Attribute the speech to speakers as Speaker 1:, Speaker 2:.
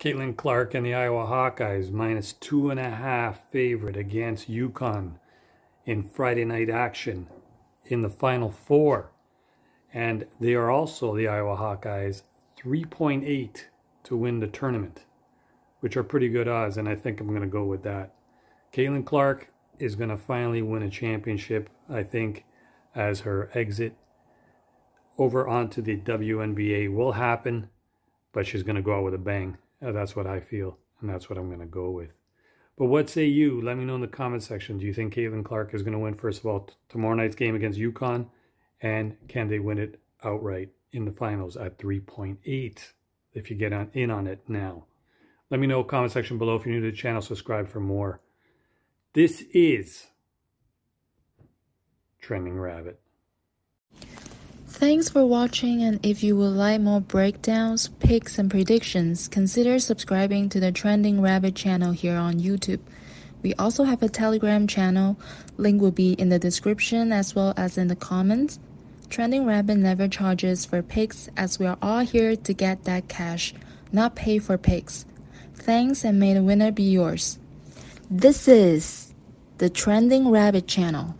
Speaker 1: Caitlin Clark and the Iowa Hawkeyes minus two and a half favorite against UConn in Friday night action in the Final Four. And they are also, the Iowa Hawkeyes, 3.8 to win the tournament, which are pretty good odds, and I think I'm going to go with that. Caitlin Clark is going to finally win a championship, I think, as her exit over onto the WNBA will happen, but she's going to go out with a bang. That's what I feel, and that's what I'm going to go with. But what say you? Let me know in the comment section. Do you think Caitlin Clark is going to win, first of all, tomorrow night's game against UConn? And can they win it outright in the finals at 3.8 if you get on in on it now? Let me know comment section below. If you're new to the channel, subscribe for more. This is Trending Rabbit.
Speaker 2: Thanks for watching and if you would like more breakdowns, picks and predictions, consider subscribing to the Trending Rabbit channel here on YouTube. We also have a Telegram channel, link will be in the description as well as in the comments. Trending Rabbit never charges for picks as we are all here to get that cash, not pay for picks. Thanks and may the winner be yours. This is the Trending Rabbit channel.